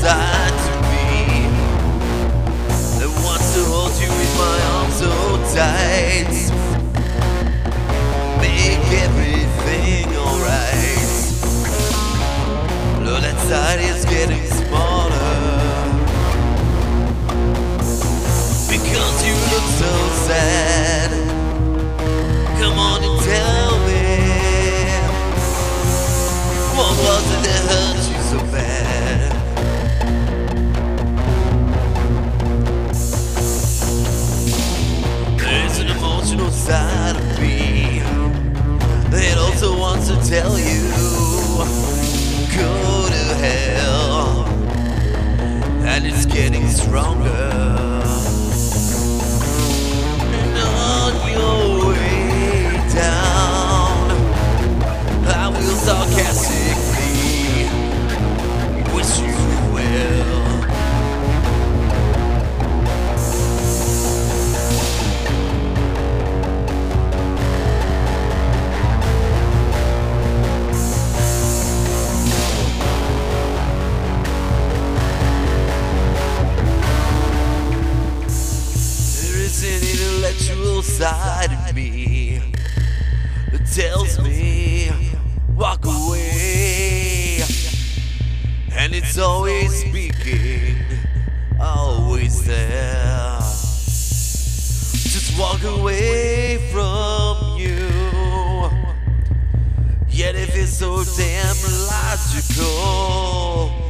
desire to be to hold you in my arms so tight. Make everything alright. That side is getting emotional side of me that also wants to tell you go to hell, and it's getting stronger. Intellectual side of me that tells me walk away, and it's always speaking, always there. Just walk away from you. Yet if it's so damn logical,